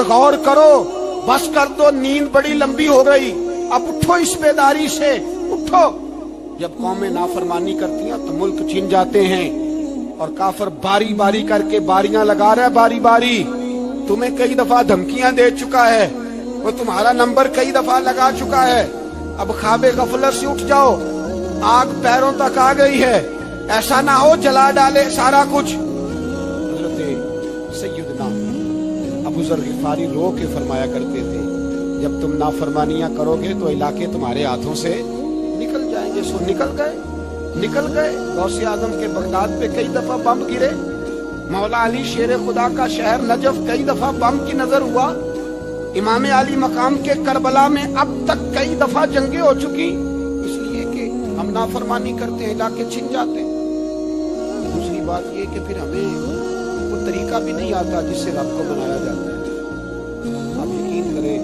और गौर करो, बस कर दो, नींद बड़ी लंबी हो गई। अब उठो इस बेदारी से, उठो। जब कौमें नाफरमानी करती हैं तो मुल्क छिन जाते हैं। और काफर बारी बारी करके बारियाँ लगा रहा है बारी बारी तुम्हें कई दफ़ा धमकियाँ दे चुका है। वो तुम्हारा नंबर कई दफ़ा लगा चुका है। अब खाबे गफलत से उठ जाओ। आग पैरों तक आ गई है। ऐसा ना हो जला डाले सारा कुछ। सैदना अबू जर रो के फरमाया करते थे, जब तुम नाफरमानियाँ करोगे तो इलाके तुम्हारे हाथों से निकल जाएँगे। सो निकल गए निकल गए। गौसे आज़म के बगदाद पे कई दफ़ा बम गिरे। मौला अली शेर खुदा का शहर नजफ कई दफ़ा बम की नज़र हुआ। इमाम अली मकाम के करबला में अब तक कई दफ़ा जंगे हो चुकी। इसलिए कि हम नाफरमानी करते हैं, इलाके छिन जाते दूसरी बात ये कि फिर हमें तरीका भी नहीं आता जिससे रब को बनाया जाता है। आप यकीन करें